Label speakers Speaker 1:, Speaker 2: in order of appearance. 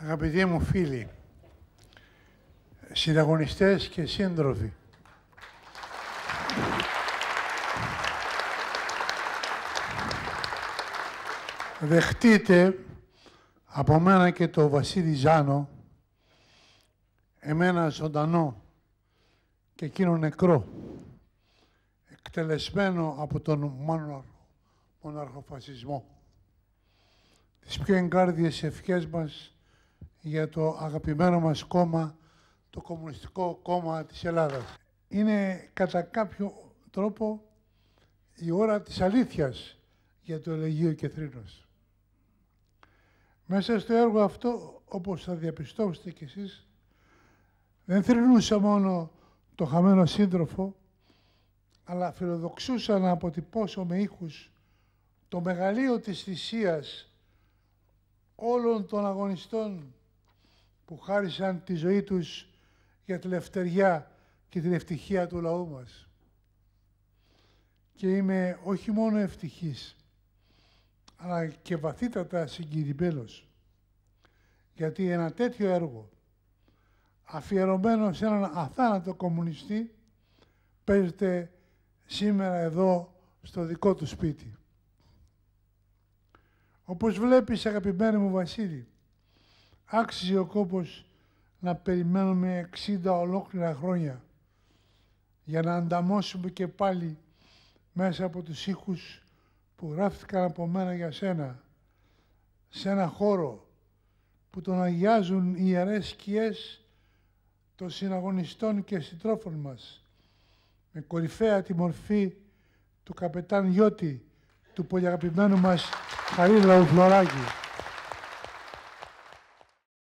Speaker 1: Αγαπητοί μου φίλοι, συναγωνιστές και σύντροφοι, δεχτείτε από μένα και το Βασίλη Ζάνο εμένα ζωντανό και εκείνο νεκρό εκτελεσμένο από τον μοναρχοφασισμό. Τις πιο εγκάρδιες ευχές μας για το αγαπημένο μας κόμμα, το Κομμουνιστικό Κόμμα της Ελλάδας. Είναι κατά κάποιο τρόπο η ώρα της αλήθειας για το Ελεγείο Κεθρίνος. Μέσα στο έργο αυτό, όπως θα διαπιστώσετε κι εσείς, δεν θρυνούσα μόνο το χαμένο σύντροφο, αλλά φιλοδοξούσα να αποτυπώσω με ήχους το μεγαλείο της θυσίας όλων των αγωνιστών που χάρισαν τη ζωή τους για τη λευτεριά και την ευτυχία του λαού μας. Και είμαι όχι μόνο ευτυχής, αλλά και βαθύτατα συγκινημένος. Γιατί ένα τέτοιο έργο, αφιερωμένο σε έναν αθάνατο κομμουνιστή, παίζεται σήμερα εδώ στο δικό του σπίτι. Όπως βλέπεις αγαπημένο μου Βασίλη, άξιζε ο κόπος να περιμένουμε 60 ολόκληρα χρόνια για να ανταμώσουμε και πάλι μέσα από τους ήχους που γράφτηκαν από μένα για σένα σε ένα χώρο που τον αγιάζουν οι ιερές σκιές των συναγωνιστών και συντρόφων μας με κορυφαία τη μορφή του καπετάν Γιώτη του πολύ αγαπημένου μας Χαρίλαου Φλωράκη.